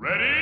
Ready?